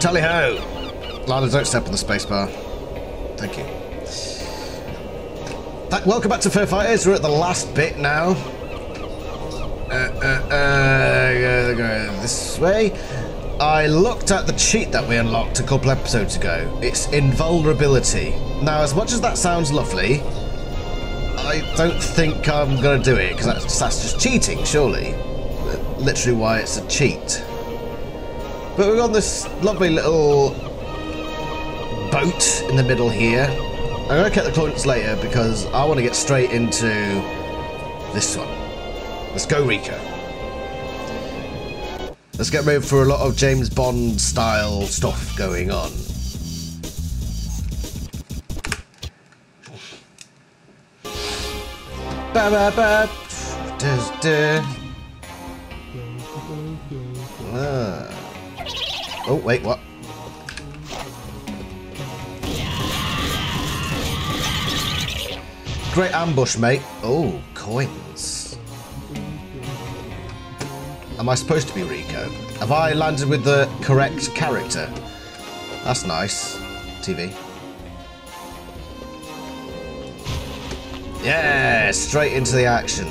Tally ho! Lana, don't step on the spacebar. Thank you. That, welcome back to Fur Fighters. We're at the last bit now. Uh, uh, uh, go this way. I looked at the cheat that we unlocked a couple episodes ago. It's invulnerability. Now, as much as that sounds lovely, I don't think I'm going to do it because that's, that's just cheating, surely. Literally why it's a cheat. But we've got this lovely little boat in the middle here. I'm going to get the points later because I want to get straight into this one. Let's go, Rico. Let's get ready for a lot of James Bond style stuff going on. Ba ba ba. Oh wait, what? Great ambush, mate. Oh, coins. Am I supposed to be Rico? Have I landed with the correct character? That's nice. TV. Yeah, straight into the action.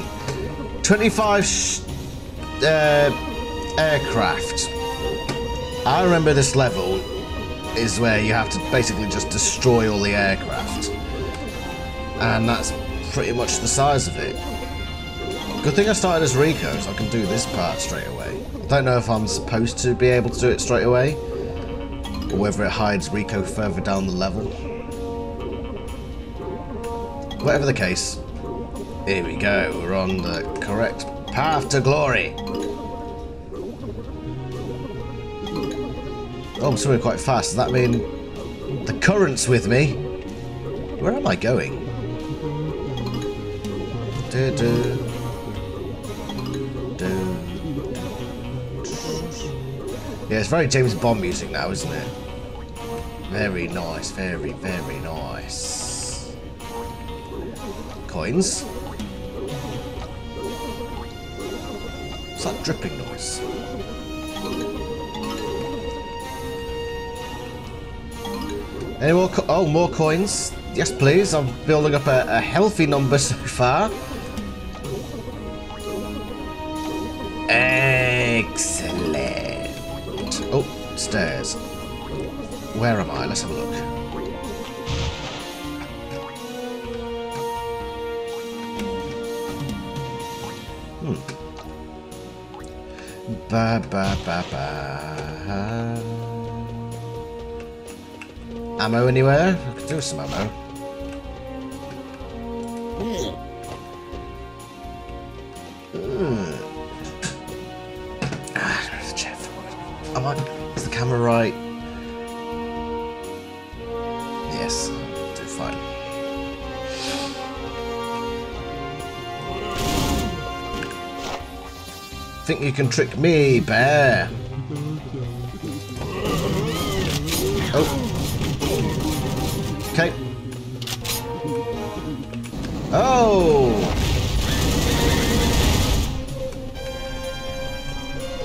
25 uh, aircraft. I remember this level is where you have to basically just destroy all the aircraft. And that's pretty much the size of it. Good thing I started as Rico, so I can do this part straight away. I don't know if I'm supposed to be able to do it straight away, or whether it hides Rico further down the level. Whatever the case, here we go. We're on the correct path to glory. Oh, I'm swimming quite fast. Does that mean the current's with me? Where am I going? Do, do. Do. Yeah, it's very James Bond music now, isn't it? Very nice, very, very nice. Coins. What's that dripping noise? Any more? oh, more coins. Yes, please. I'm building up a, a healthy number so far. Excellent. Oh, stairs. Where am I? Let's have a look. Hmm. Ba ba ba ba. Ammo anywhere? I could do some ammo. Mm. Ah. Am I? Is the camera right? Yes, do fine. Think you can trick me, bear?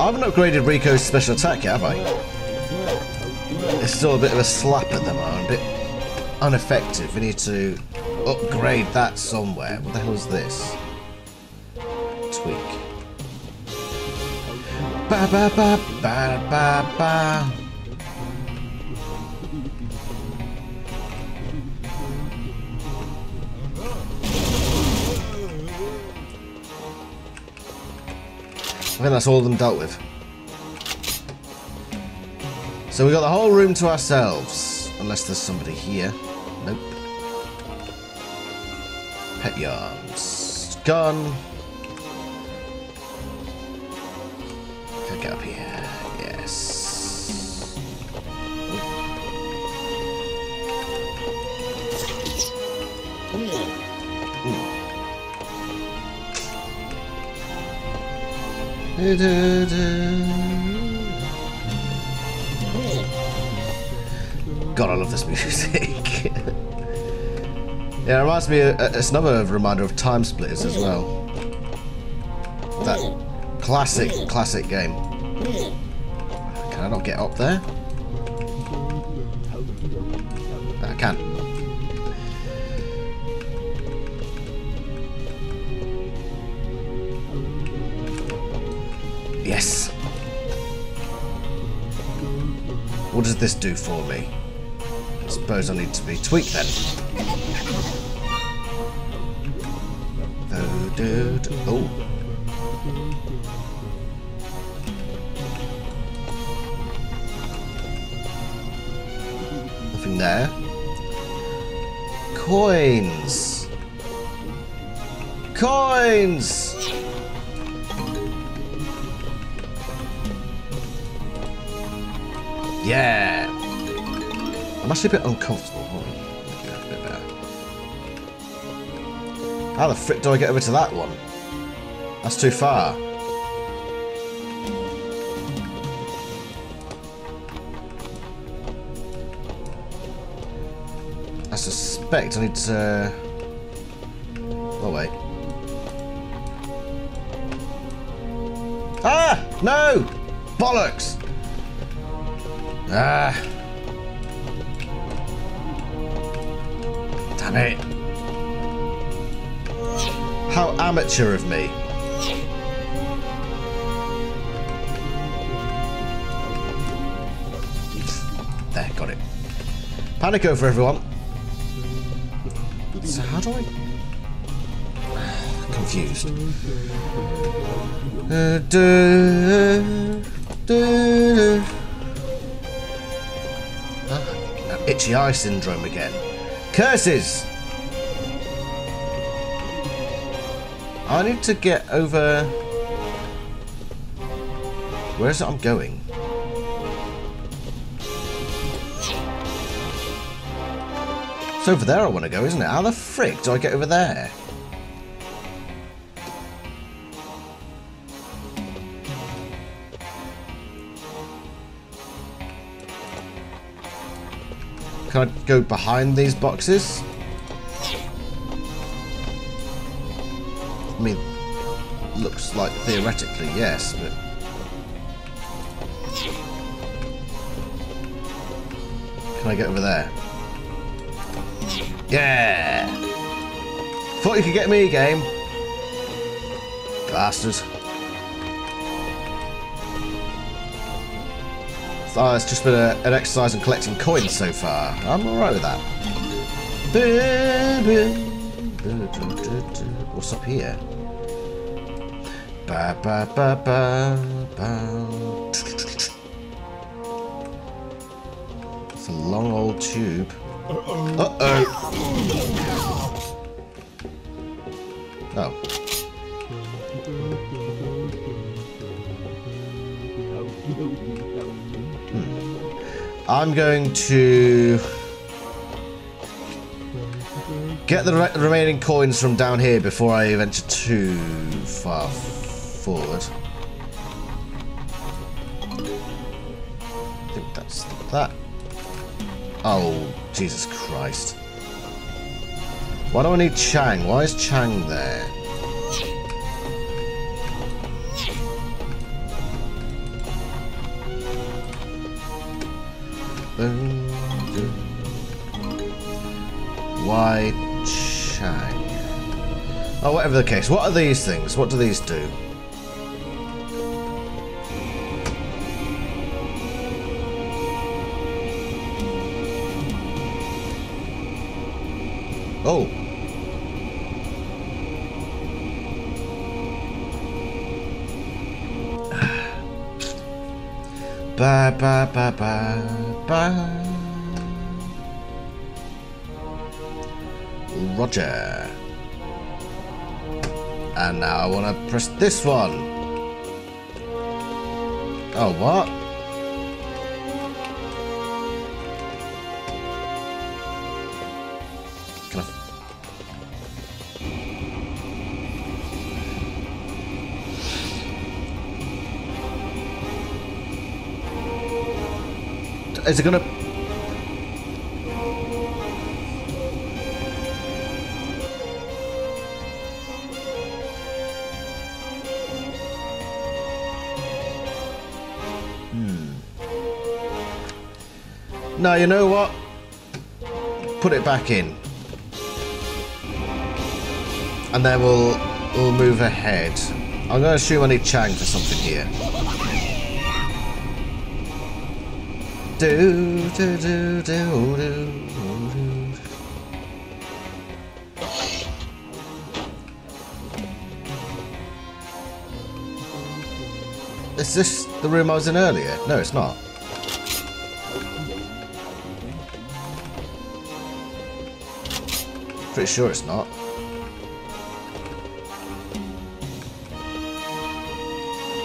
I haven't upgraded Rico's special attack yet, have I? It's still a bit of a slap at the moment, a bit ineffective. We need to upgrade that somewhere. What the hell is this? Tweek. Ba ba ba ba ba ba. Think that's all of them dealt with. So we got the whole room to ourselves. Unless there's somebody here. Nope. Pet yarns. Gun. God, I love this music. yeah, it reminds me. Of, it's another reminder of Time Splitters as well. That classic, classic game. Can I not get up there? This do for me? I suppose I need to be tweaked then. Oh. Nothing there. Coins. Coins. Yeah. Actually a bit uncomfortable. A bit better. How the frick do I get over to that one? That's too far. I suspect I need to... Uh, Amateur of me. There, got it. Panic over, everyone. So how do I... Confused. Uh, duh, duh, duh. Ah, itchy eye syndrome again. Curses! I need to get over... Where is it I'm going? It's over there I want to go, isn't it? How the frick do I get over there? Can I go behind these boxes? Looks like theoretically yes, but... Can I get over there? Yeah! Thought you could get me, game. Bastard. Oh, ah, it's just been a, an exercise in collecting coins so far. I'm alright with that. What's up here? Ba ba ba ba ba. It's a long old tube. Uh oh. Oh. I'm going to get the re remaining coins from down here before I venture too far forward. I think that's that. Oh, Jesus Christ. Why do I need Chang? Why is Chang there? Why Chang? Oh, whatever the case. What are these things? What do these do? Ba ba ba ba ba. Roger. And now I want to press this one. Oh, what? Is it gonna... Hmm. No, you know what? put it back in. And then we'll we'll move ahead. I'm going to assume I need Chang for something here. Do do do do do. Is this the room I was in earlier? No, it's not. Pretty sure it's not.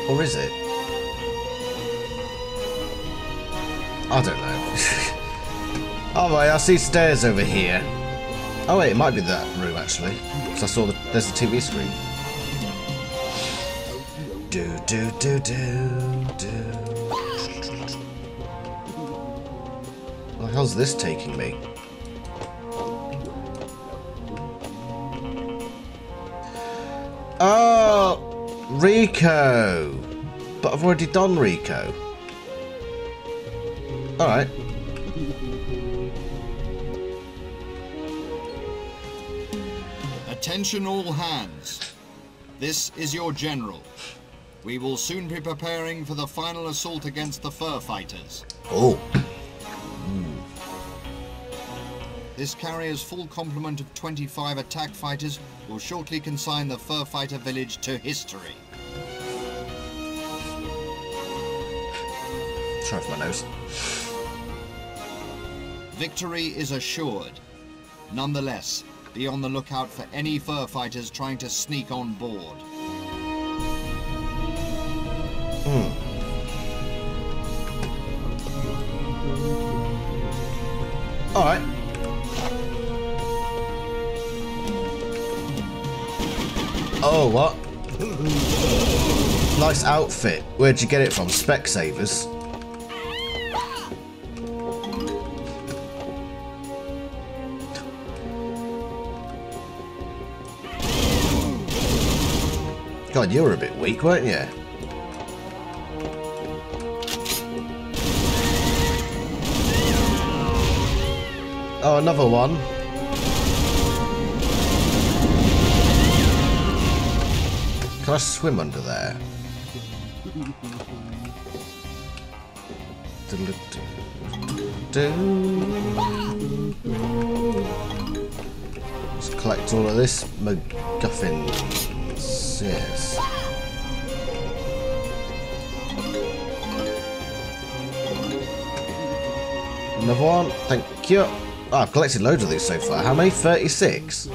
Or is it? I don't know. oh, right, I see stairs over here. Oh, wait, it might be that room, actually. Because I saw the, there's the TV screen. Do, do, do, do, do. Where the hell's this taking me? Oh, Rico. But I've already done Rico. Alright. Attention all hands. This is your general. We will soon be preparing for the final assault against the fur fighters. Oh. This carrier's full complement of 25 attack fighters will shortly consign the fur fighter village to history. Sorry for my nose. Victory is assured. Nonetheless, be on the lookout for any fur fighters trying to sneak on board. Hmm. Alright. Oh, what? Nice outfit. Where'd you get it from? Specsavers. God, you were a bit weak, weren't you? Oh, another one. Can I swim under there? Let's collect all of this MacGuffin. Yes. Another one. Thank you. Oh, I've collected loads of these so far. How many? 36?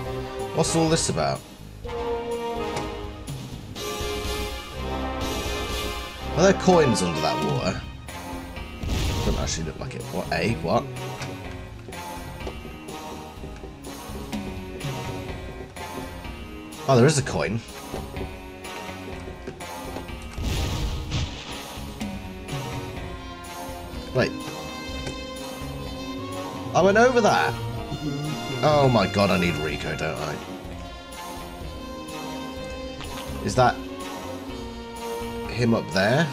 What's all this about? Are there coins under that water? Doesn't actually look like it. What? A? What? Oh, there is a coin. I went over that. Oh my god, I need Rico, don't I? Is that him up there?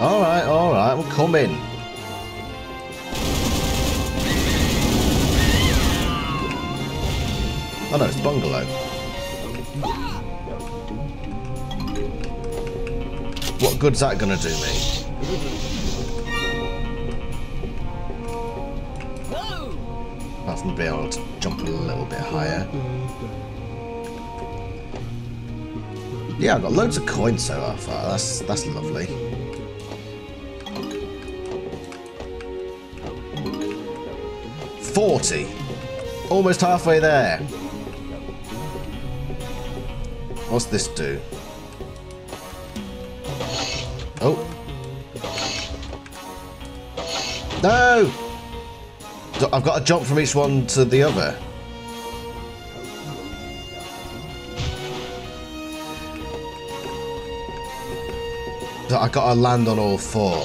Alright, alright, we'll come in. Oh no, it's bungalow. Good's that gonna do me? Apart from being able to jump a little bit higher. Yeah, I've got loads of coins so far. That's that's lovely. Forty. Almost halfway there. What's this do? No! I've got to jump from each one to the other. I got to land on all four.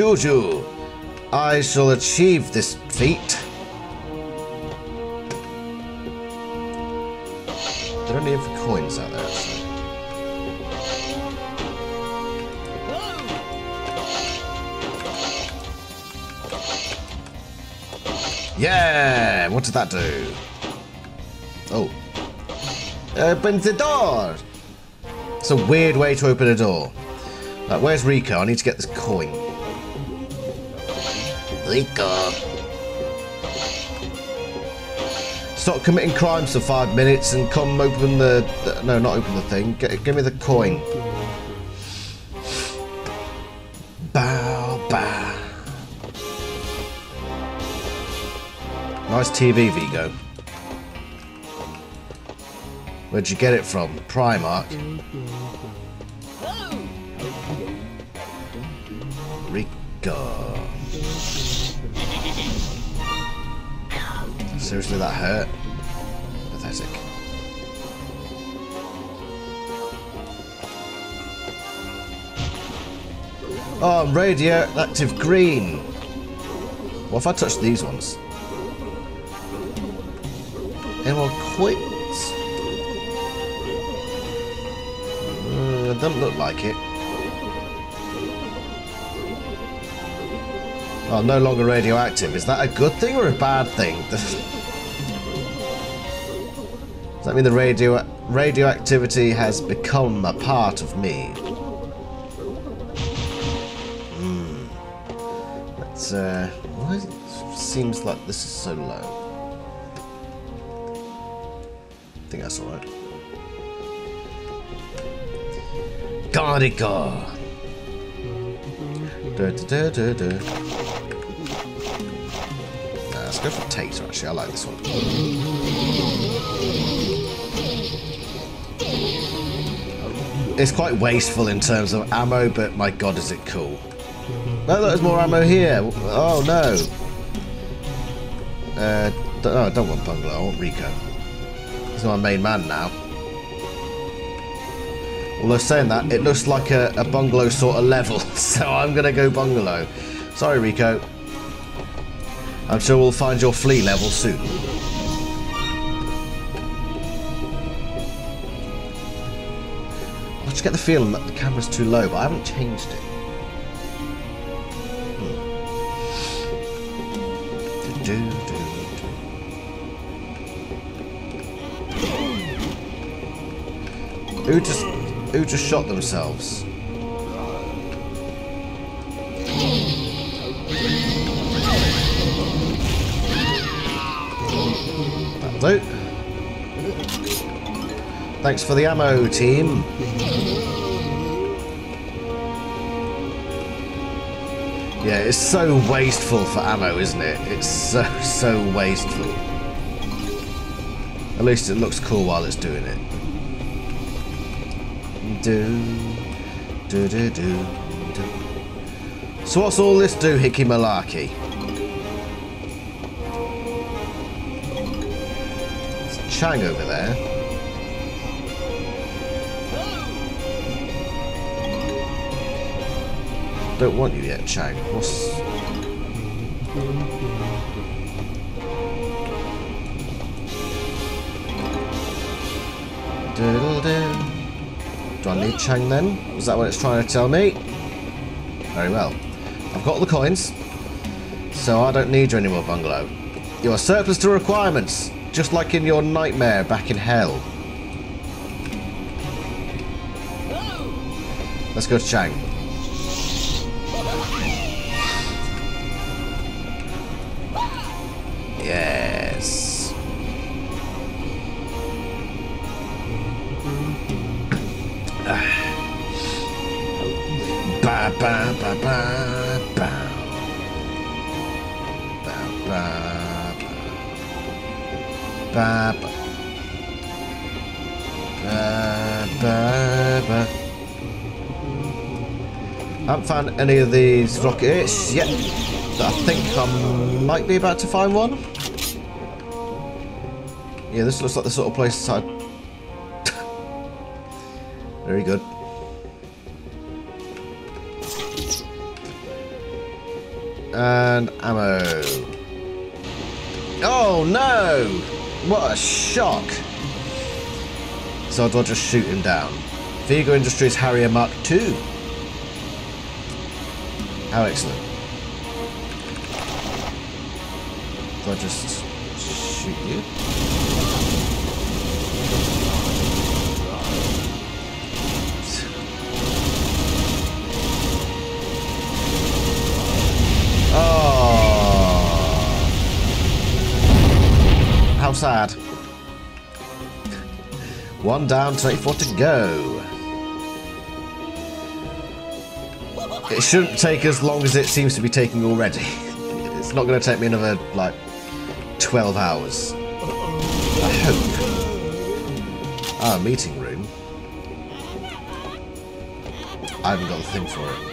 Juju, I shall achieve this feat. There are any coins out there. Yeah! What did that do? Oh. Uh, open the door! It's a weird way to open a door. Right, where's Rico? I need to get this coin. Rico. Stop committing crimes for five minutes and come open the... the no, not open the thing. G give me the coin. Bow, bow. Nice TV, Viggo. Where'd you get it from? Primark. Rico. Seriously, that hurt? Pathetic. Oh, radioactive green. What if I touch these ones? Any more coins? Mm, it doesn't look like it. Oh, no longer radioactive. Is that a good thing or a bad thing? That mean the radio radioactivity has become a part of me? Hmm. Let's, uh, why it seems like this is so low? I think that's alright. Gardica! Da, da. Let's go for Tater, actually. I like this one. It's quite wasteful in terms of ammo, but my god, is it cool. Oh, there's more ammo here. Oh, no. Uh, no, I don't want Bungalow. I want Rico. He's my main man now. Although saying that, it looks like a, a bungalow sort of level, so I'm going to go bungalow. Sorry, Rico. I'm sure we'll find your flea level soon. Just get the feeling that the camera's too low, but I haven't changed it. Hmm. Do, do, do. Who just who just shot themselves? That'll do. Thanks for the ammo, team. Yeah, it's so wasteful for ammo, isn't it? It's so, so wasteful. At least it looks cool while it's doing it. Do, do, do, do, do. So what's all this do, Hickey Malarkey? Chang over there. Don't want you yet, Chang. What's... Do I need Chang then? Is that what it's trying to tell me? Very well. I've got all the coins, so I don't need you anymore, Bungalow. You are surplus to requirements, just like in your nightmare back in hell. Let's go to Chang. Any of these rockets yet. I think I might be about to find one. Yeah, this looks like the sort of place I'd... Very good. And ammo. Oh no! What a shock! So I'll just shoot him down? Viggo Industries Harrier Mark II. How excellent. Do I just shoot you? Oh. How sad. One down, 24 to go. It shouldn't take as long as it seems to be taking already. It's not going to take me another, like, 12 hours. I hope. Ah, meeting room. I haven't got the thing for it.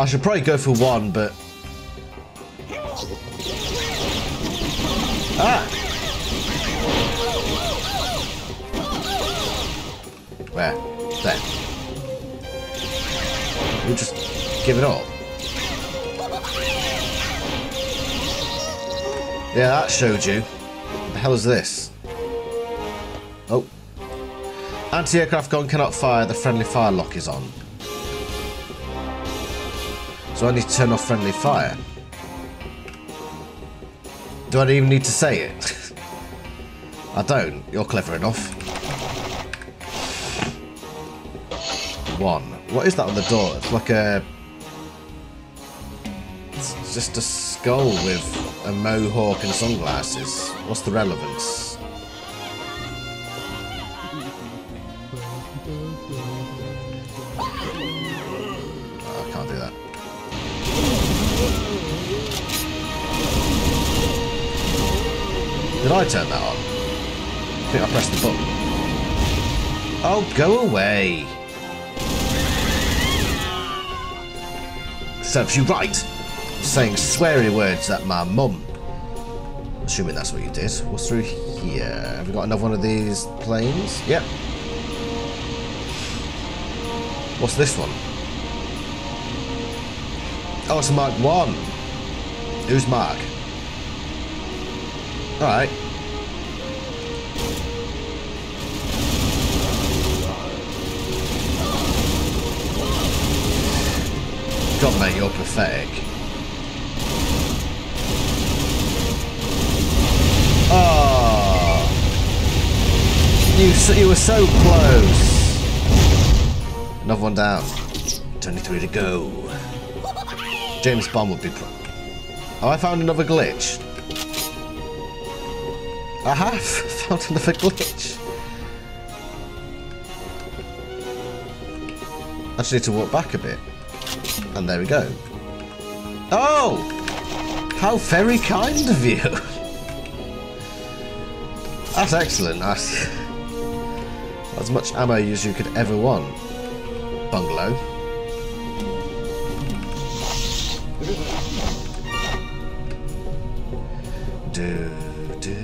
I should probably go for one, but... Ah! Where? There. You just give it all. Yeah, that showed you. What the hell is this? Oh. Anti-aircraft gun cannot fire. The friendly fire lock is on. So I need to turn off friendly fire. Do I even need to say it? I don't. You're clever enough. One. What is that on the door? It's like a... It's just a skull with a mohawk and sunglasses. What's the relevance? I turn that on? I think I pressed the button. Oh, go away. Serves you right. Saying sweary words at my mum. Assuming that's what you did. What's through here? Have we got another one of these planes? Yep. What's this one? Oh, it's a Mark 1. Who's Mark? Alright. God, mate, you're pathetic. Oh. You, you were so close. Another one down. 23 to go. James Bond would be pro. Oh, I found another glitch. I have found another glitch. I just need to walk back a bit. And there we go. Oh! How very kind of you. That's excellent. That's as much ammo as you could ever want. Bungalow. Do, do.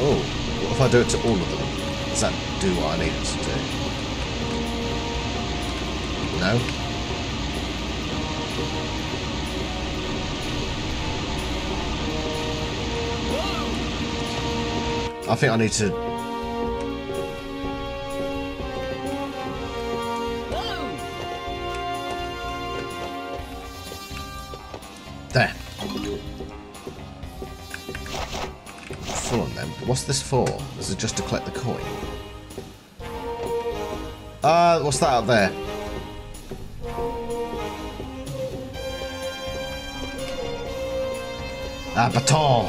Oh, what if I do it to all of them? Does that do what I need it to do? No? I think I need to... There. Full on them. What's this for? Is it just to collect the coin? Uh, what's that up there? Ah, baton.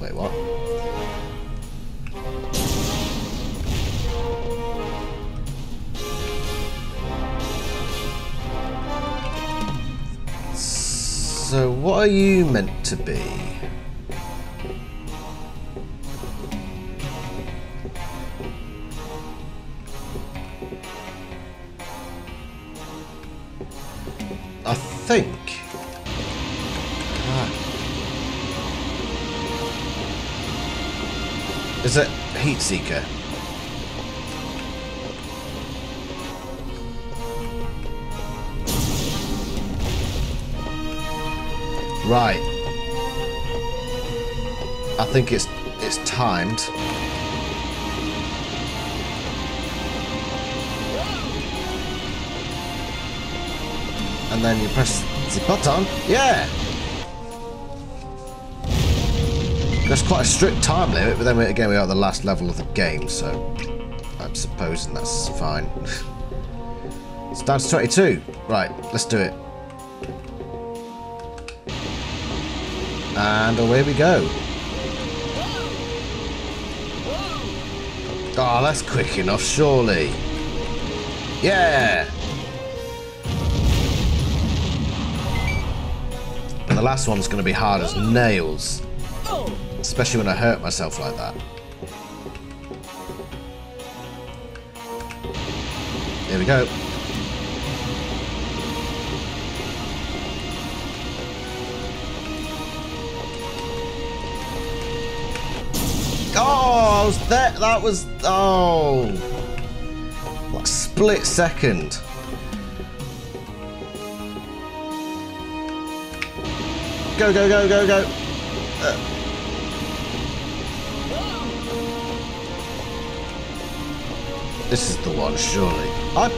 Wait, what? So, what are you meant to be? Heat Seeker? Right. I think it's it's timed. And then you press the button. Yeah. There's quite a strict time limit, but then we, again we are at the last level of the game, so I'm supposing that's fine. it's down to 22. Right, let's do it. And away we go. Oh, that's quick enough, surely. Yeah! And the last one's going to be hard as nails. Especially when I hurt myself like that. Here we go. Oh, I was there. That was. Oh. Like split second. Go, go, go, go, go. Uh. This is the one, surely. I.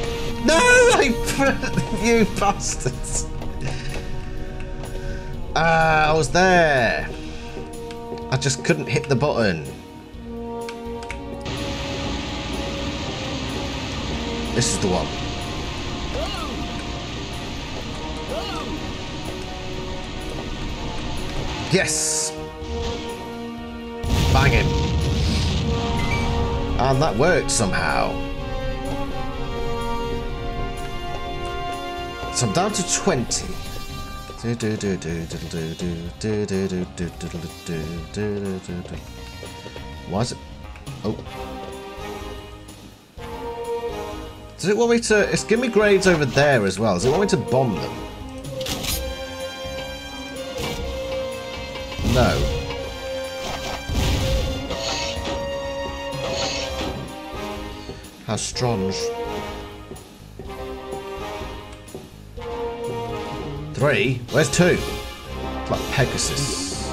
No! I. you bastards! Ah, I was there. I just couldn't hit the button. This is the one. Yes! Bang him. And that worked somehow. So I'm down to 20. Why is it? Oh. Does it want me to... It's giving me grades over there as well. Does it want me to bomb them? No. How strange. Three? Where's two? Like Pegasus.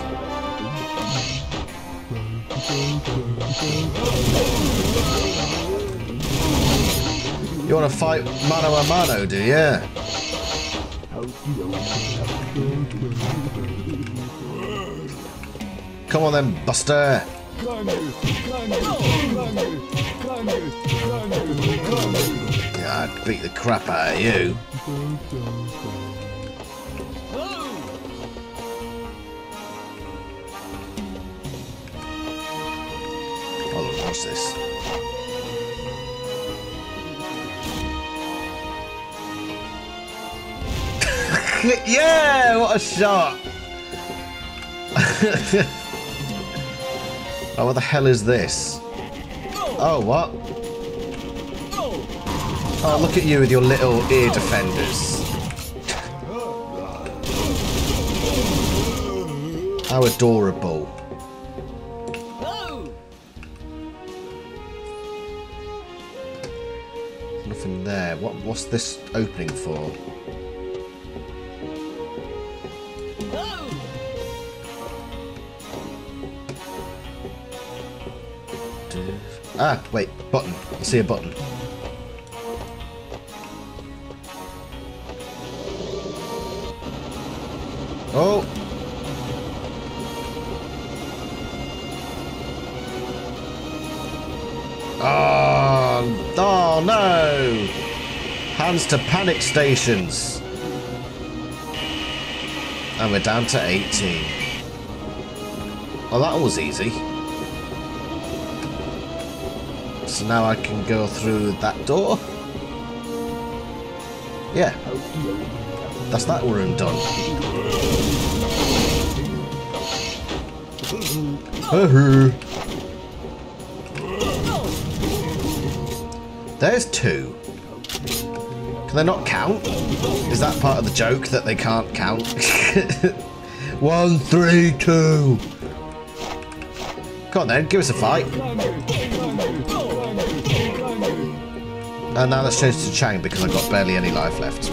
You want to fight mano a mano, do you? Come on then, Buster. Yeah, I'd beat the crap out of you. Yeah, what a shot! oh, what the hell is this? Oh, what? Oh, look at you with your little ear defenders. How adorable. Nothing there. What? What's this opening for? Ah, wait, button. I see a button. Oh! Oh, oh no! Hands to panic stations. And we're down to 18. Well, that was easy. So now I can go through that door. Yeah. That's that room done. There's two. Can they not count? Is that part of the joke that they can't count? One, three, two. Come on then, give us a fight. And now let's change to Chang because I've got barely any life left.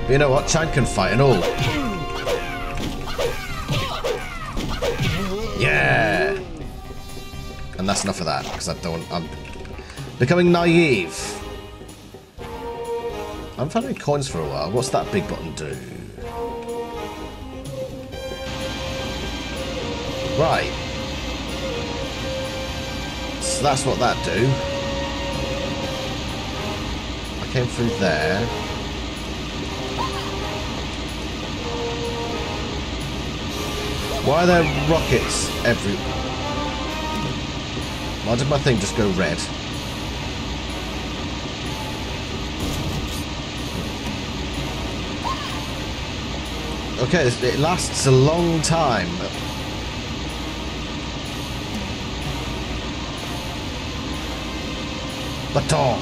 But you know what? Chang can fight and all. Yeah! And that's enough of that because I don't. I'm becoming naive. I'm finding coins for a while. What's that big button do? Right. So that's what that do. I came through there. Why are there rockets every... Why did my thing just go red? Okay, it lasts a long time. Baton.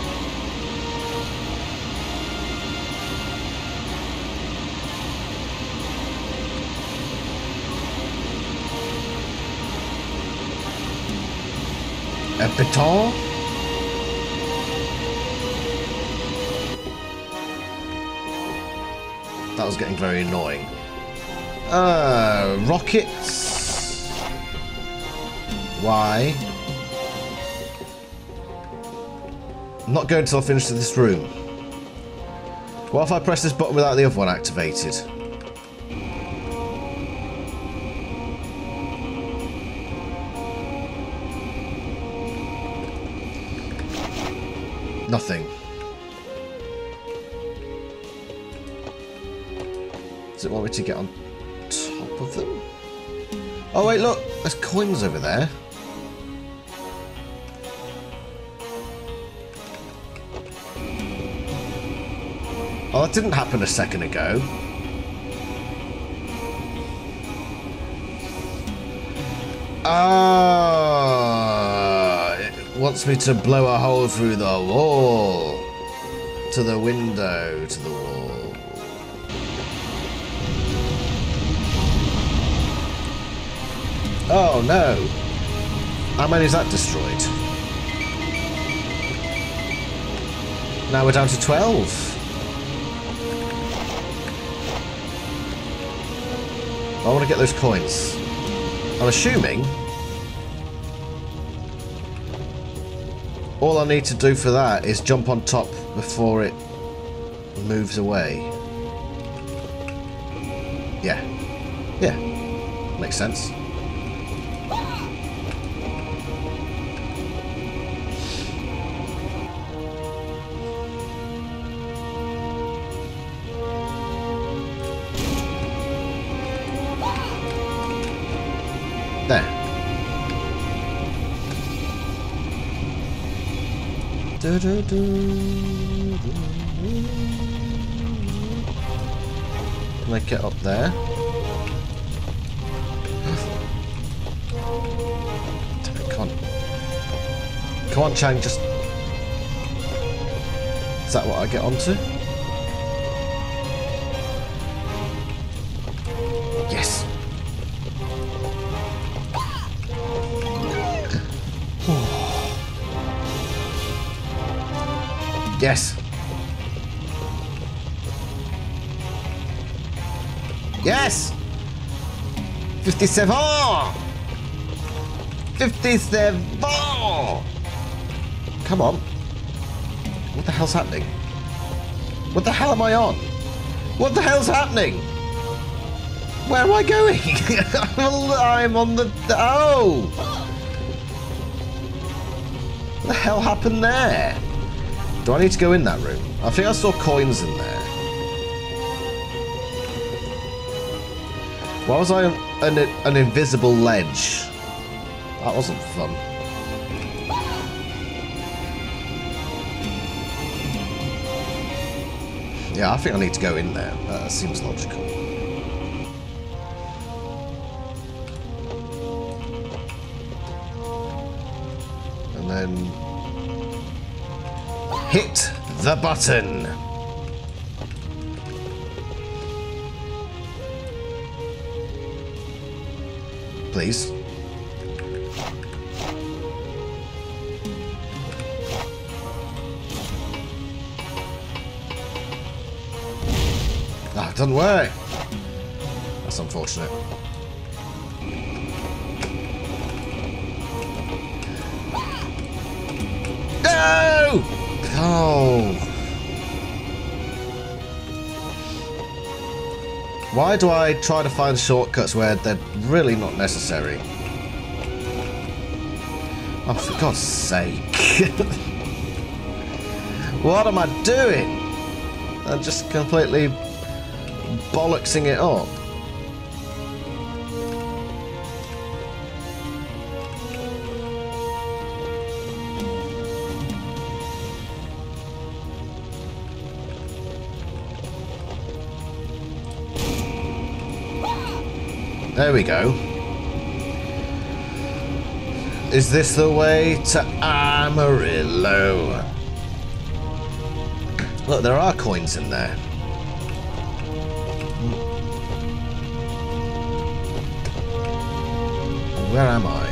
A baton? That was getting very annoying. Uh, rockets? Why? I'm not going until I finish this room. What if I press this button without the other one activated? Nothing. Does it want me to get on top of them? Oh wait, look! There's coins over there. Oh, that didn't happen a second ago. Ah, it wants me to blow a hole through the wall. To the window, to the wall. Oh no. How many is that destroyed? Now we're down to 12. I want to get those coins. I'm assuming all I need to do for that is jump on top before it moves away. Yeah. Yeah. Makes sense. Can I get up there? Come on. Come on, Chang, just... Is that what I get onto? Yes. Yes! 57! 57! Come on. What the hell's happening? What the hell am I on? What the hell's happening? Where am I going? I'm on the... Oh! What the hell happened there? Do I need to go in that room? I think I saw coins in there. Why was I on an, an invisible ledge? That wasn't fun. Yeah, I think I need to go in there. That seems logical. And then... Hit the button! Please. Ah, it doesn't work. That's unfortunate. No! Oh. Why do I try to find shortcuts where they're really not necessary? Oh, for God's sake. what am I doing? I'm just completely bollocksing it up. There we go. Is this the way to Amarillo? Look, there are coins in there. Where am I?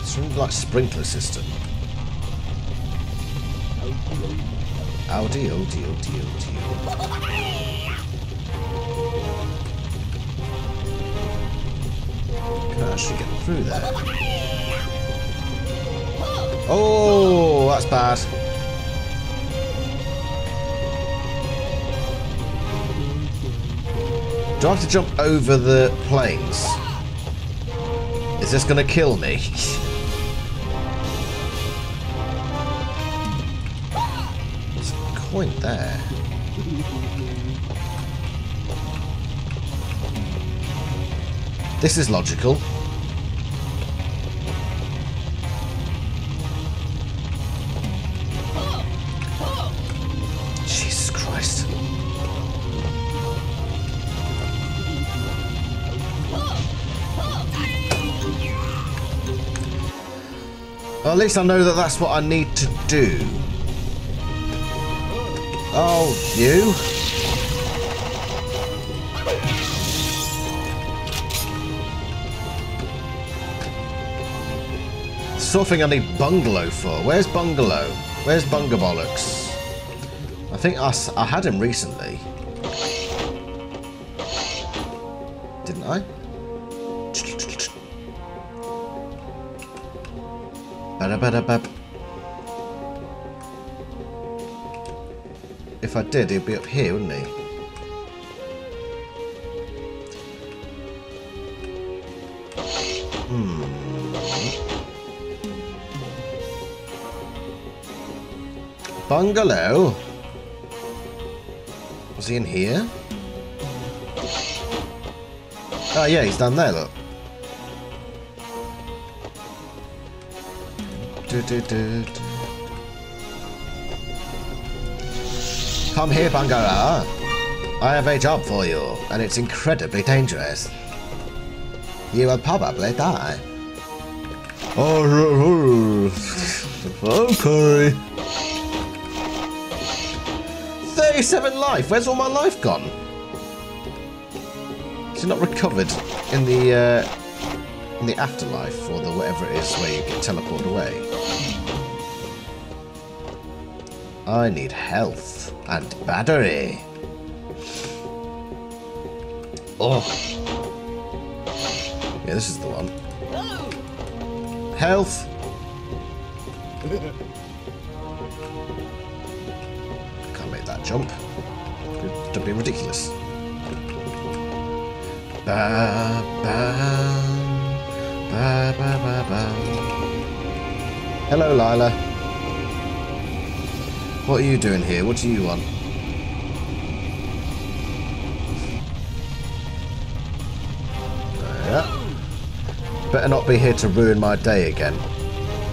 It's like sprinkler system. Audi, Audi, Audi, Audi. Can I actually get through there? Oh, that's bad. Do I have to jump over the planes? Is this going to kill me? Coin there. This is logical. Jesus Christ. At least I know that that's what I need to do. Oh, you? Something I need bungalow for. Where's bungalow? Where's bungabollocks? I think i had him recently. Didn't I? Ba-da-ba-da-bap. If I did, he'd be up here, wouldn't he? Hmm. Bungalow? Was he in here? Oh yeah, he's down there, look. Do, do, do, do. Come here, Bangara. I have a job for you, and it's incredibly dangerous. You will probably die. Oh, okay. 37 life. Where's all my life gone? Is it not recovered in the uh, in the afterlife or the whatever it is where you get teleported away? I need health and battery. Oh. Yeah, this is the one. Health. Can't make that jump. Don't be ridiculous. Ba, ba, ba. Hello, Lila. What are you doing here? What do you want? Uh, yeah. Better not be here to ruin my day again.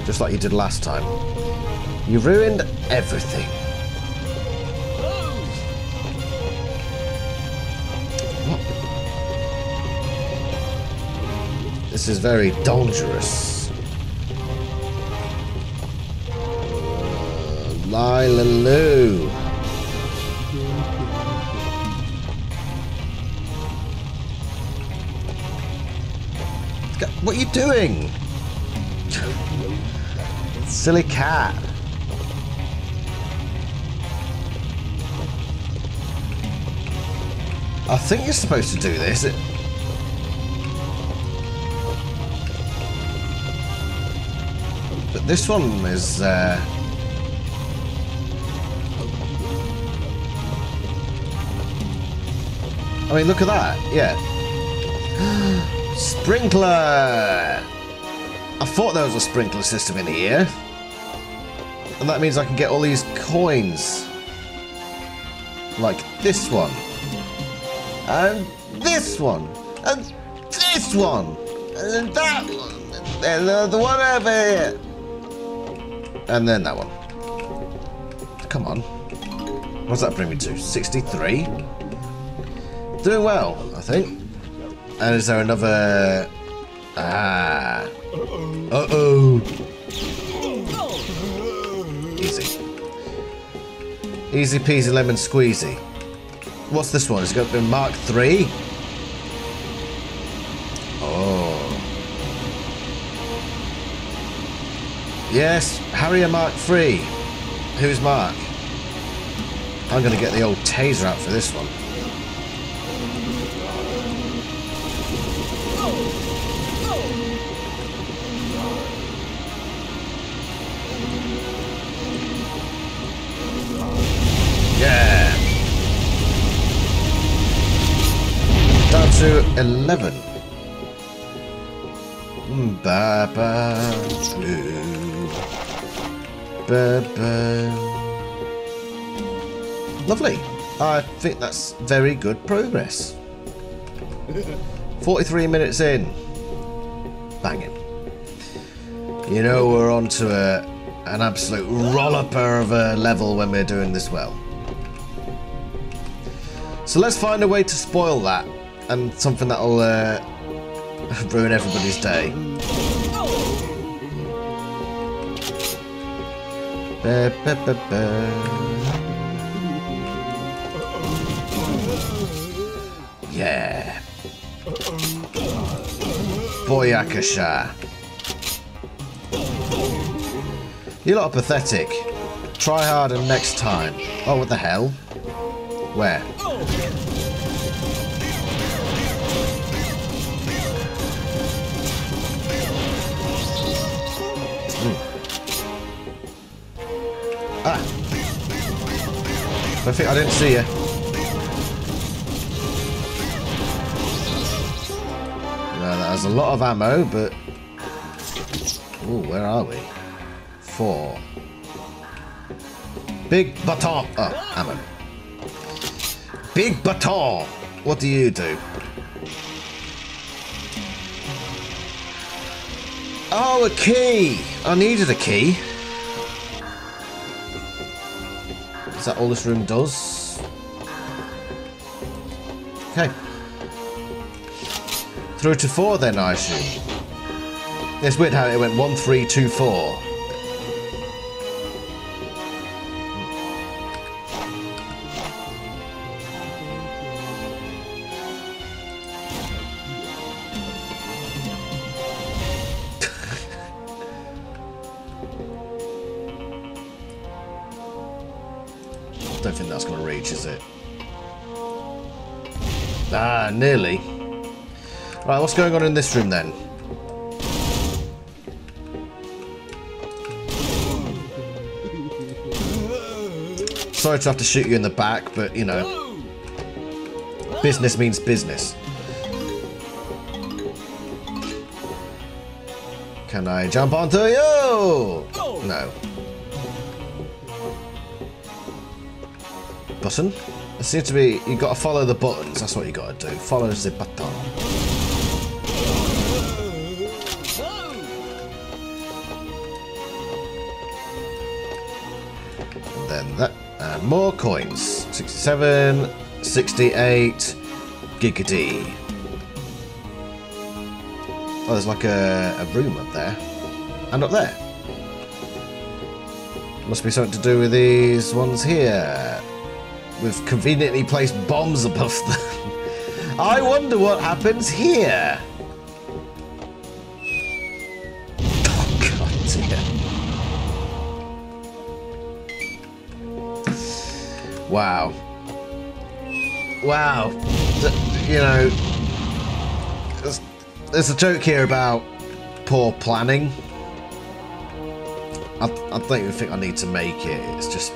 Just like you did last time. You ruined everything. This is very dangerous. Lila Lou. What are you doing? Silly cat. I think you're supposed to do this. It, but this one is. Uh, I mean, look at that. Yeah. Sprinkler! I thought there was a sprinkler system in here. And that means I can get all these coins. Like this one. And this one. And this one. And that one. And the, the one over here. And then that one. Come on. What's that bring me to? 63? Doing well, I think. And is there another... Ah. Uh-oh. Easy. Easy peasy lemon squeezy. What's this one? It's it got been Mark 3? Oh. Yes, Harrier Mark 3. Who's Mark? I'm going to get the old taser out for this one. 11. Mm, Ba ba. Ba ba. Lovely. I think that's very good progress. 43 minutes in. Banging. You know we're on to a, an absolute rolloper of a level when we're doing this well. So let's find a way to spoil that and something that'll uh, ruin everybody's day. Ba, ba, ba. Yeah. Boyakasha. You lot are pathetic. Try harder next time. Oh, what the hell? Where? Ah! I think I didn't see you. No, that has a lot of ammo, but... Oh, where are we? Four. Big baton. Oh, ammo. Big baton. What do you do? Oh, a key. I needed a key. Is that all this room does? Okay. Through to four then, I assume. It's weird how it went one, three, two, four. what's going on in this room then? Sorry to have to shoot you in the back, but you know, business means business. Can I jump onto you? No. Button? It seems to be, you gotta follow the buttons, that's what you gotta do. Follow the button. Coins. 67, 68, giggity. Oh, there's like a, a room up there. And up there. Must be something to do with these ones here. We've conveniently placed bombs above them. I wonder what happens here. Wow. Wow. You know, there's, there's a joke here about poor planning. I, I don't even think I need to make it. It's just.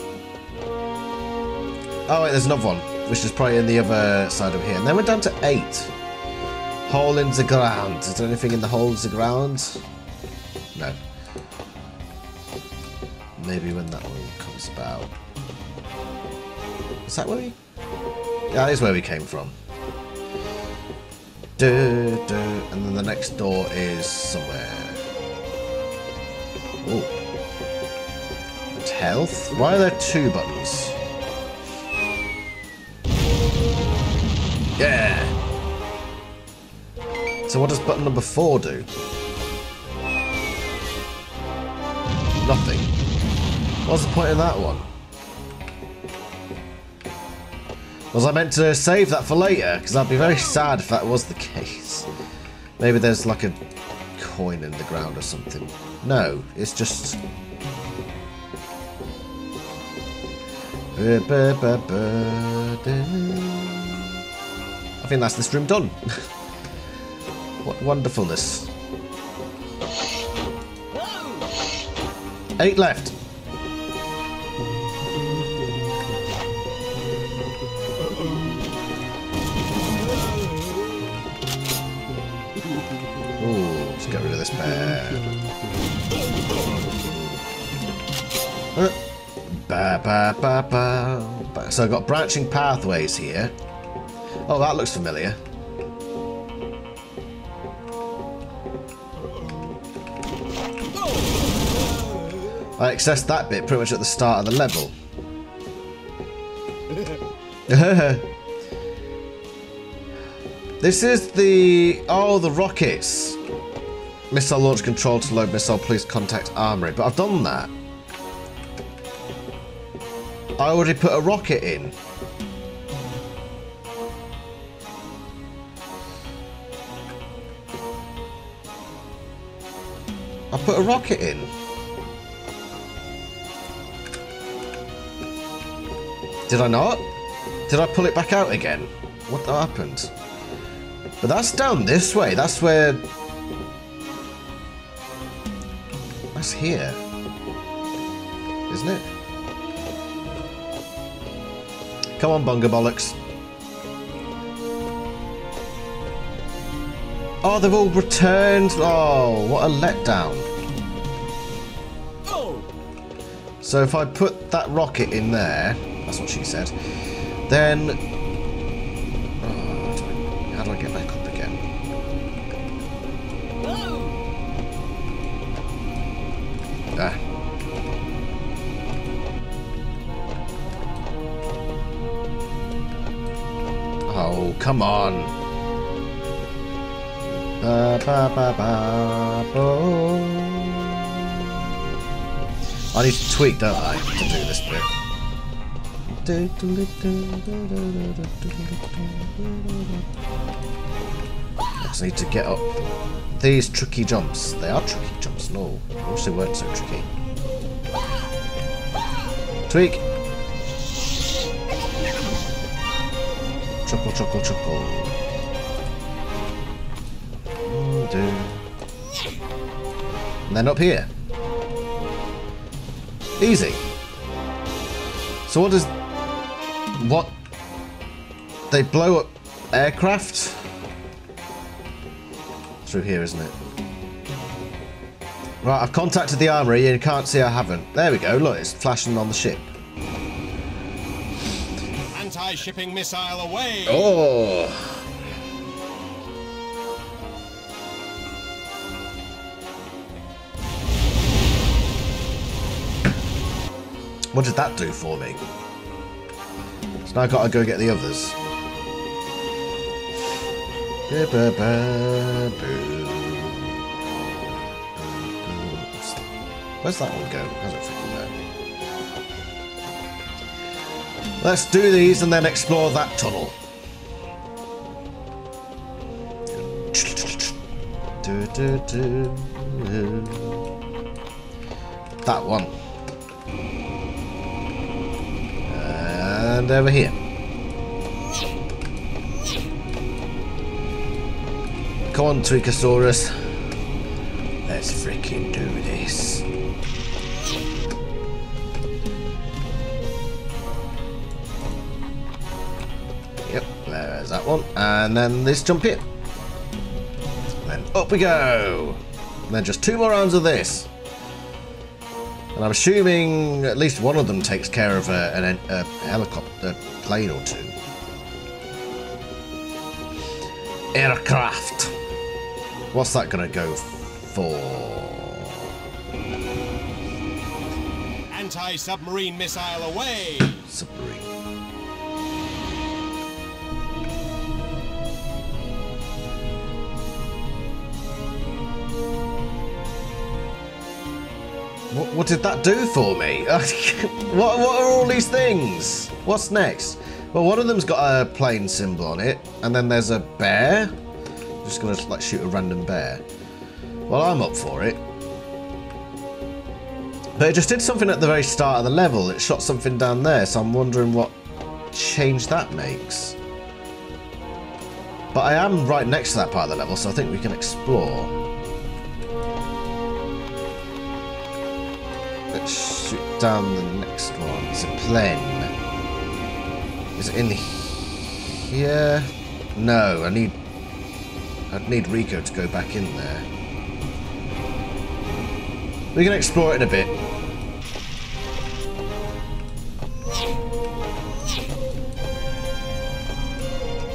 Oh, wait, there's another one, which is probably in the other side of here. And then we're down to eight. Hole in the ground. Is there anything in the hole in the ground? No. Maybe when that one comes about. Is that where we. Yeah, that is where we came from. Du, du, and then the next door is somewhere. Ooh. And health? Why are there two buttons? Yeah! So what does button number four do? Nothing. What's the point of that one? Was I meant to save that for later? Because I'd be very sad if that was the case. Maybe there's like a coin in the ground or something. No, it's just... I think that's this room done. what wonderfulness. Eight left. Ba, ba, ba. So I've got branching pathways here. Oh, that looks familiar. I accessed that bit pretty much at the start of the level. this is the... Oh, the rockets. Missile launch control to load missile, please contact armory. But I've done that. I already put a rocket in. I put a rocket in. Did I not? Did I pull it back out again? What happened? But that's down this way. That's where... That's here. Come on, Bunga Bollocks. Oh, they've all returned. Oh, what a letdown. So if I put that rocket in there, that's what she said, then... come on. Ba, ba, ba. I need to Tweek, don't I, to do this bit. I just need to get up these tricky jumps. They are tricky jumps, no. I wish they weren't so tricky. Tweek. Chuckle, chuckle, chuckle. And then up here. Easy. So what does... What... They blow up aircraft? Through here, isn't it? Right, I've contacted the armory you can't see I haven't. There we go, look, it's flashing on the ship. Anti-shipping missile away! Oh! What did that do for me? So now I've got to go get the others. Where's that one go? I freaking. Let's do these and then explore that tunnel. That one. And over here. Come on, Trichosaurus. Let's freaking do this. One. And then this jump here. And then up we go. And then just two more rounds of this. And I'm assuming at least one of them takes care of a, an, a helicopter plane or two. Aircraft. What's that gonna go for? Anti-submarine missile away! Submarine. What, did that do for me? what, what are all these things? What's next? Well, one of them's got a plane symbol on it, and then there's a bear. I'm just gonna like shoot a random bear. Well, I'm up for it. But it just did something at the very start of the level. It shot something down there, so I'm wondering what change that makes. But I am right next to that part of the level, so I think we can explore. Shoot down the next one. It's a plane. Is it in here? No, I need... I'd need Rico to go back in there. We can explore it in a bit.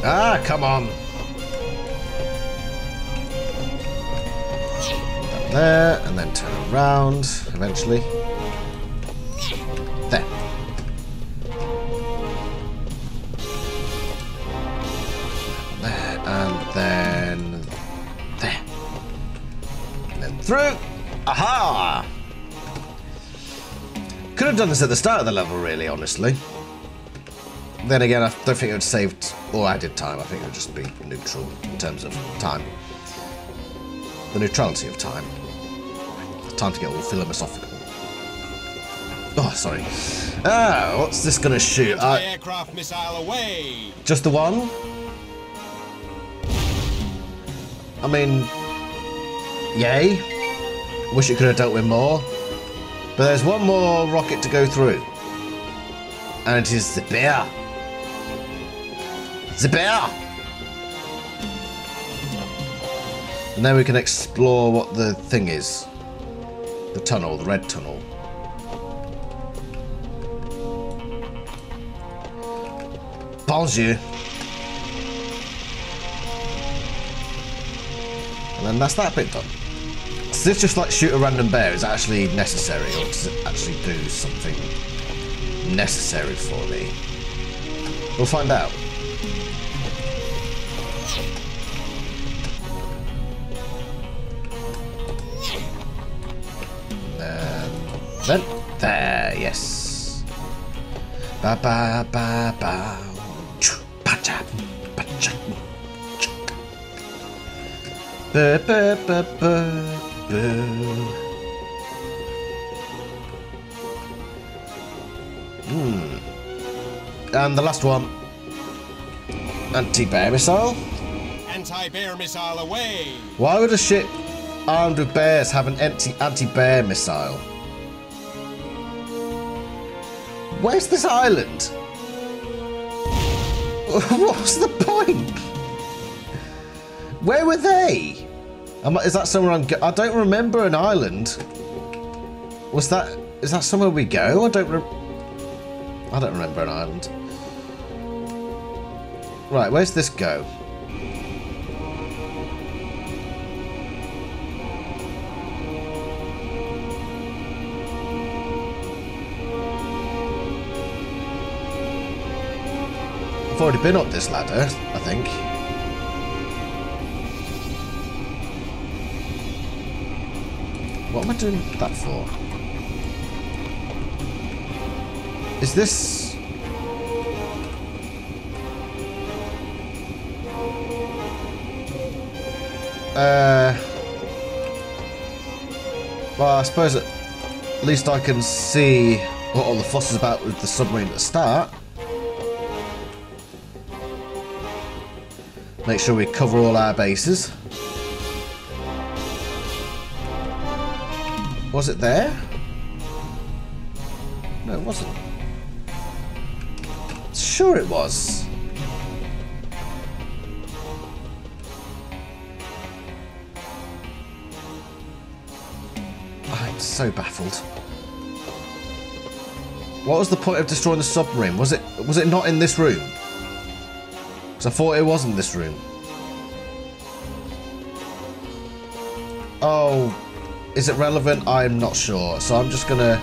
Ah, come on. There, and then turn around, eventually. Have done this at the start of the level, really, honestly. Then again, I don't think it would save or added time. I think it would just be neutral in terms of time. The neutrality of time. Time to get all philosophical. Oh, sorry. Ah, what's this gonna shoot? Uh, Aircraft missile away! just the one? I mean, yay. Wish it could have dealt with more. But there's one more rocket to go through. And it is the bear. The bear! And then we can explore what the thing is. The tunnel, the red tunnel. Bonjour. And then that's that bit done. Does this just like shoot a random bear is actually necessary or does it actually do something necessary for me? We'll find out. And then there, yes. Ba ba ba ba. Ba ba ba ba Hmm. And the last one. Anti-bear missile. Anti-bear missile away! Why would a ship armed with bears have an empty anti-bear missile? Where's this island? What's the point? Where were they? Am I, is that somewhere I'm... I don't remember an island. Was that... Is that somewhere we go? I don't... I don't remember an island. Right, where's this go? I've already been up this ladder, I think. What am I doing that for? Is this... Uh... Well, I suppose at least I can see what all the fuss is about with the submarine at the start. Make sure we cover all our bases. Was it there? No, it wasn't. Sure it was. I'm so baffled. What was the point of destroying the submarine? Was it was it not in this room? Because I thought it was in this room. Oh, is it relevant? I'm not sure. So I'm just gonna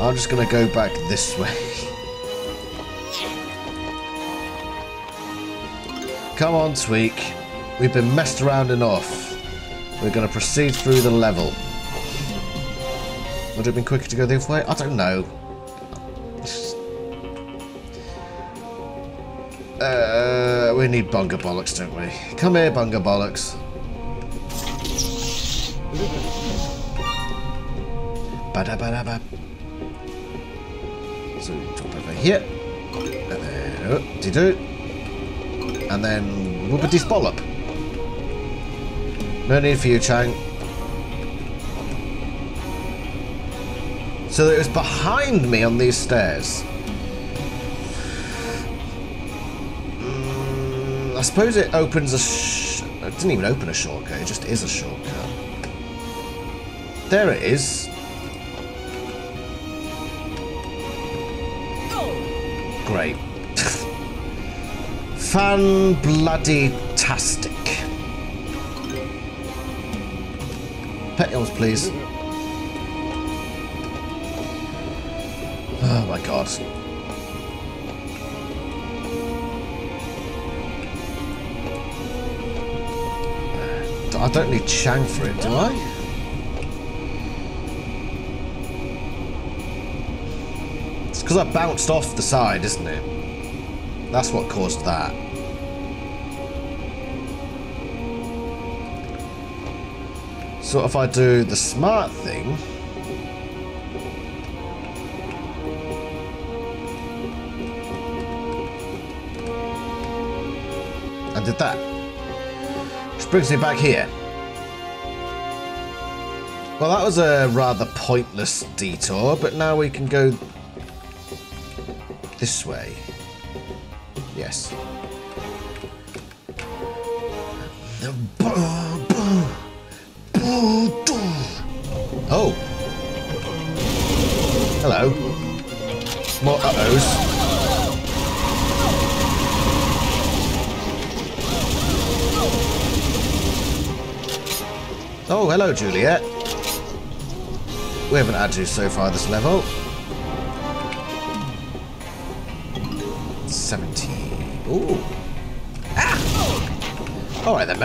I'm just gonna go back this way. Come on, Tweek. We've been messed around enough. We're gonna proceed through the level. Would it have been quicker to go the other way? I don't know. Uh, we need bunga bollocks, don't we? Come here, bunga bollocks. So drop over here. And then oh, do. And then whoopity spollop. No need for you, Chang. So it was behind me on these stairs. Mm, I suppose it opens a. it didn't even open a shortcut. It just is a shortcut. There it is. Great. Fan bloody tastic. Petals, please. Oh my god. I don't need Chang for it, do I? Because I bounced off the side, isn't it? That's what caused that. So if I do the smart thing... I did that. Which brings me back here. Well, that was a rather pointless detour, but now we can go this way. Yes. Oh. Hello. More uh-ohs. Oh, hello, Juliette. We haven't had to so far this level.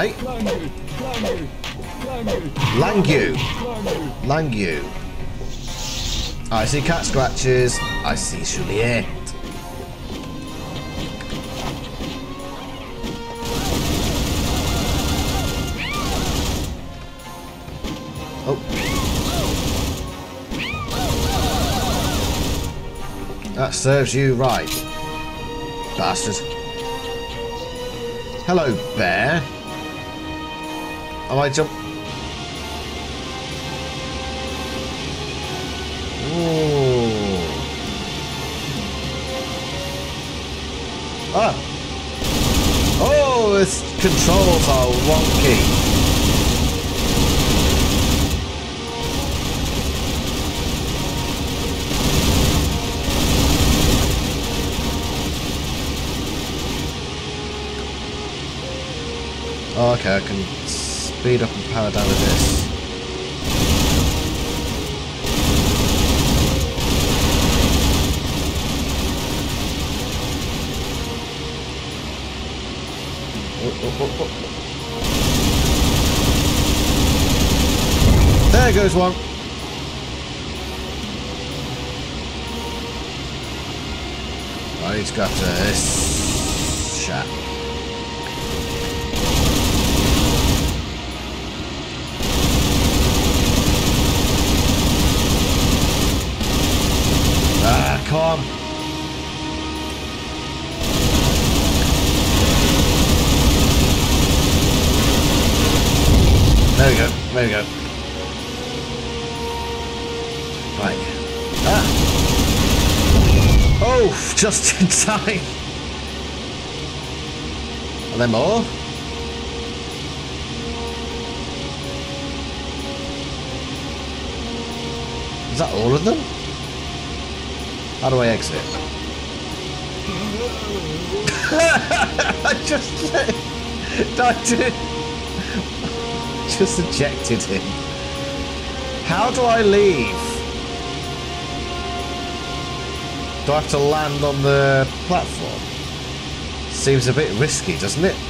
Mate. Langu. Langu. I see cat scratches. I see Juliette. Oh. That serves you right, bastard. Hello, bear. I might jump. Ooh. Ah! Oh, its controls are wonky. Oh, okay, I can speed up and power down with this. There goes one. I need to go this There we go. There we go. Right. Ah. Oh, just in time. Are there more? Is that all of them? How do I exit? I just I did just ejected him. How do I leave? Do I have to land on the platform? Seems a bit risky, doesn't it?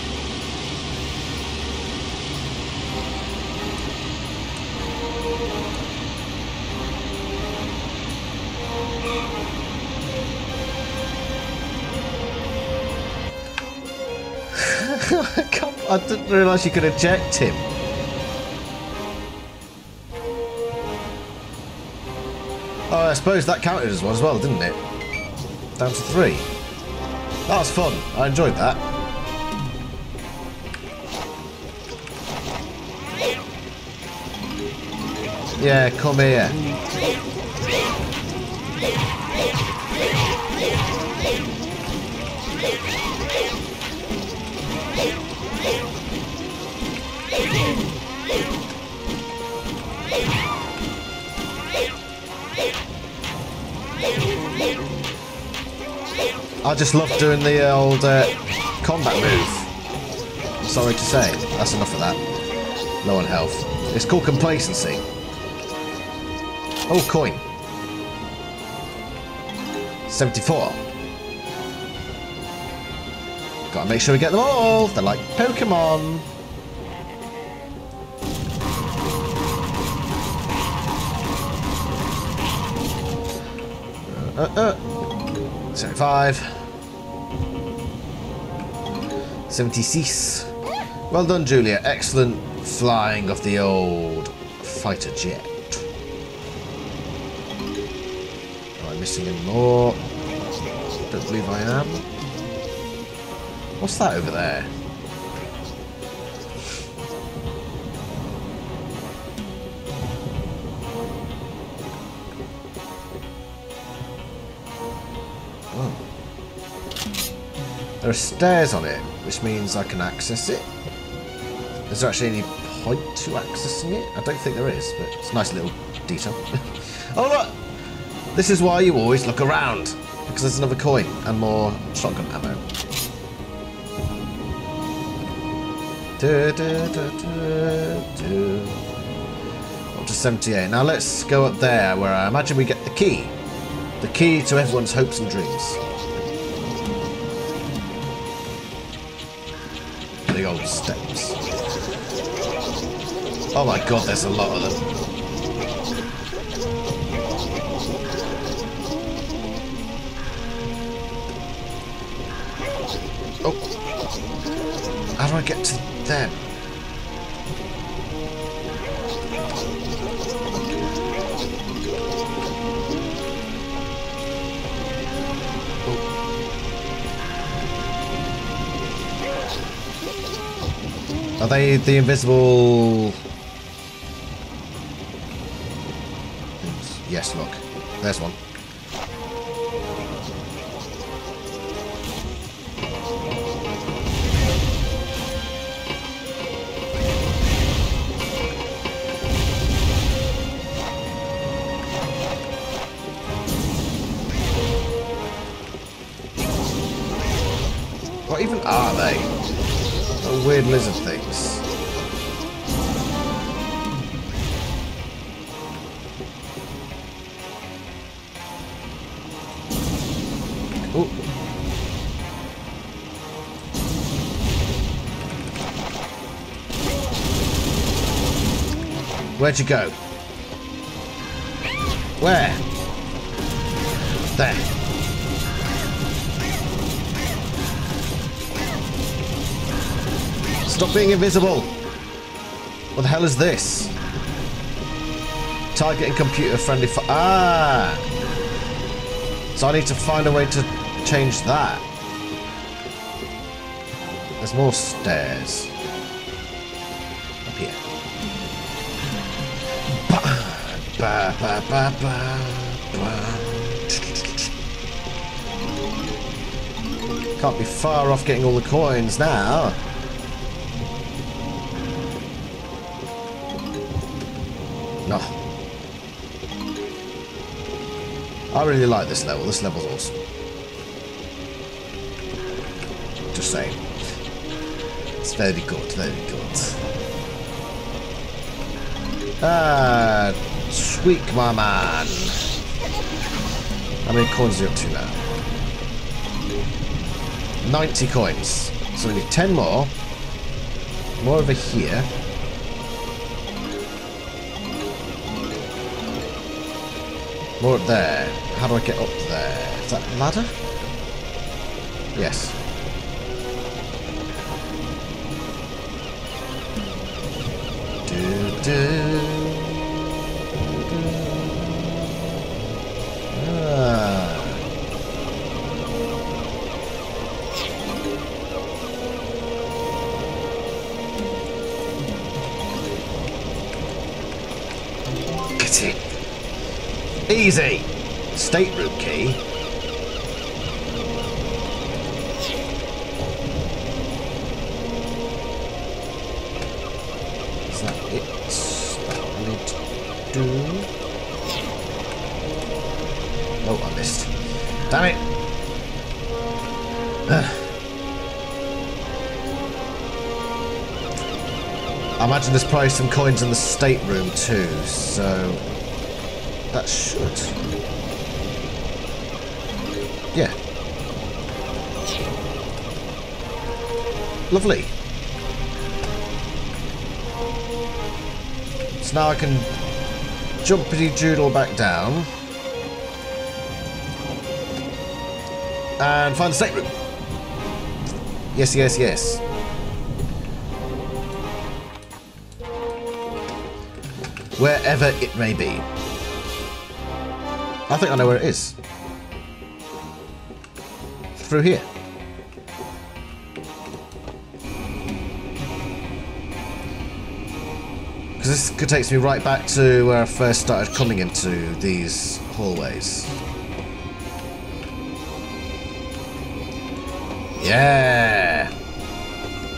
I, didn't realise you could eject him. Oh, I suppose that counted as one as well, didn't it? Down to three. That was fun. I enjoyed that. Yeah, come here. I just love doing the old uh, combat move. Sorry to say, that's enough of that. Low on health. It's called complacency. Oh, coin. 74. Gotta make sure we get them all. They're like Pokemon. Uh, uh. 75. 76. Well done, Julia. Excellent flying of the old fighter jet. Am I missing any more? Don't believe I am. What's that over there? There are stairs on it, which means I can access it. Is there actually any point to accessing it? I don't think there is, but it's a nice little detail. oh look! This is why you always look around, because there's another coin and more shotgun ammo. Up to 78. Now let's go up there where I imagine we get the key. The key to everyone's hopes and dreams. Steps. Oh my god, there's a lot of them. Oh. How do I get to them? They the invisible... Where'd you go? Where? There. Stop being invisible! What the hell is this? Targeting computer friendly for Ah! So I need to find a way to change that. There's more stairs. Ba, ba, ba. Can't be far off getting all the coins now. No. I really like this level. This level's awesome. Just saying. It's very good, very good. Ah, Squeak, my man. How many coins are you up to now? 90 coins. So we need 10 more. More over here. More up there. How do I get up there? Is that ladder? Yes. Do, do. Easy. Stateroom key. Is that it? That do? Oh, I missed. Damn it! I imagine there's probably some coins in the stateroom too, so that should. Yeah. Lovely. So now I can jumpity doodle back down. And find the stateroom. Yes, yes, yes. Wherever it may be. I think I know where it is. Through here. Because this takes me right back to where I first started coming into these hallways. Yeah!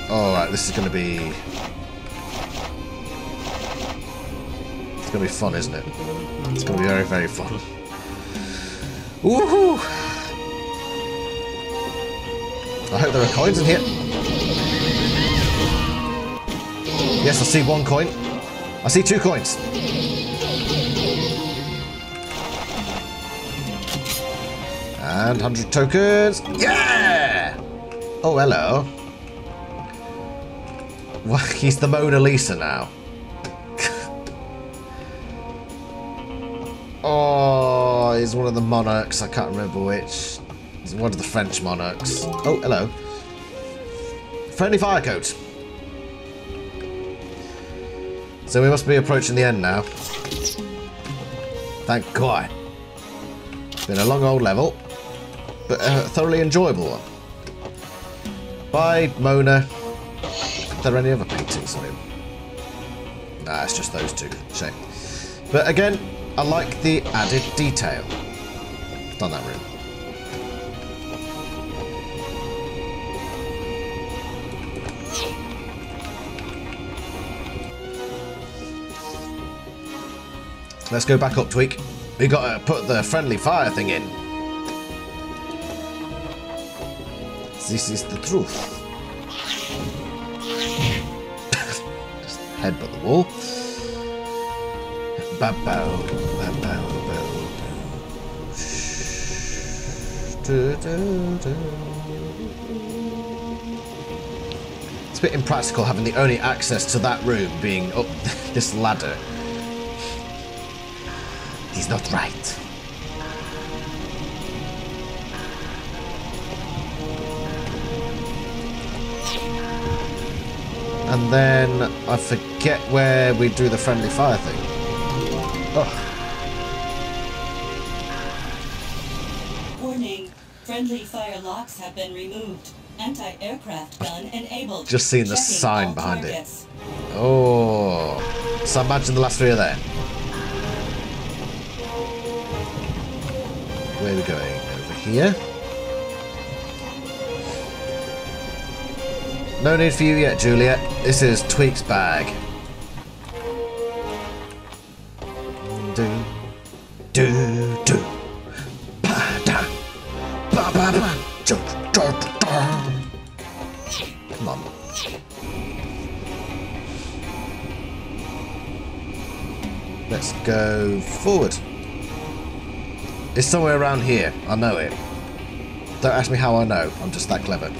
Alright, this is going to be... It's going to be fun, isn't it? It's going to be very, very fun. Woohoo! I hope there are coins in here. Yes, I see one coin. I see two coins. And 100 tokens. Yeah! Oh, hello. Well, he's the Mona Lisa now. Oh, one of the monarchs. I can't remember which. One of the French monarchs. Oh, hello. Friendly fire coat. So we must be approaching the end now. Thank God. It's been a long old level, but a thoroughly enjoyable one. Bye, Mona. Are there any other paintings of him? Nah, it's just those two. Shame. But again, I like the added detail. Done that room. Let's go back up, Tweek. We gotta put the friendly fire thing in. This is the truth. Just headbutt the wall. It's a bit impractical having the only access to that room being up this ladder. He's not right. And then I forget where we do the friendly fire thing. Friendly fire locks have been removed. Anti-aircraft gun enabled. Just seeing the Checking sign behind it. oh. So imagine the last three are there. Where are we going? Over here? No need for you yet, Juliette. This is Tweek's bag. Go forward. It's somewhere around here. I know it. Don't ask me how I know. I'm just that clever.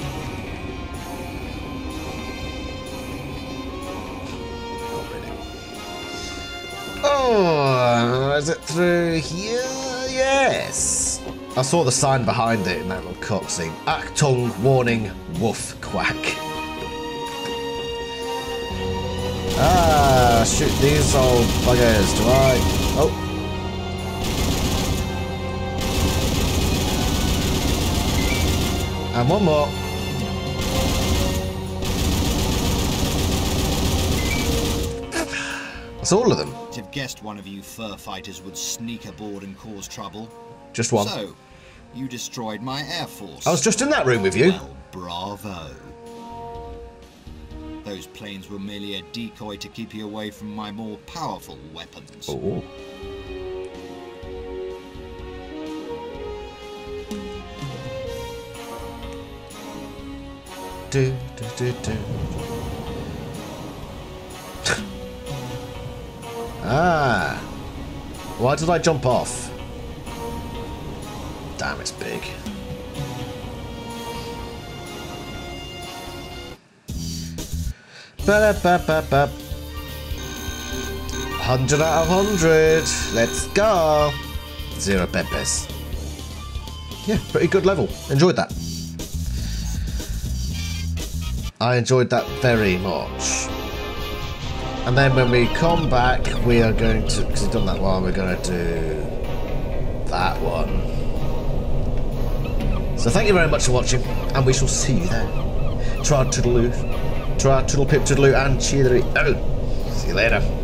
Oh, is it through here? Yes. I saw the sign behind it in that little cutscene. Actung warning wolf quack. Ah, shoot these old buggers. Do I? Oh. And one more. That's all of them. I'd have guessed one of you fur fighters would sneak aboard and cause trouble. Just one. So, you destroyed my air force. I was just in that room with you. Well, bravo. Those planes were merely a decoy to keep you away from my more powerful weapons. Oh. Do, do, do, do. ah. Why did I jump off? Damn, it's big. Ba-da-ba-ba-ba. 100 out of 100. Let's go. Zero peppers. Yeah, pretty good level. Enjoyed that. I enjoyed that very much. And then when we come back, we are going to, because we've done that one, we're going to do that one. So thank you very much for watching, and we shall see you there. Try toodaloo. Try toodle pip toodaloo and cheery. Oh, see you later.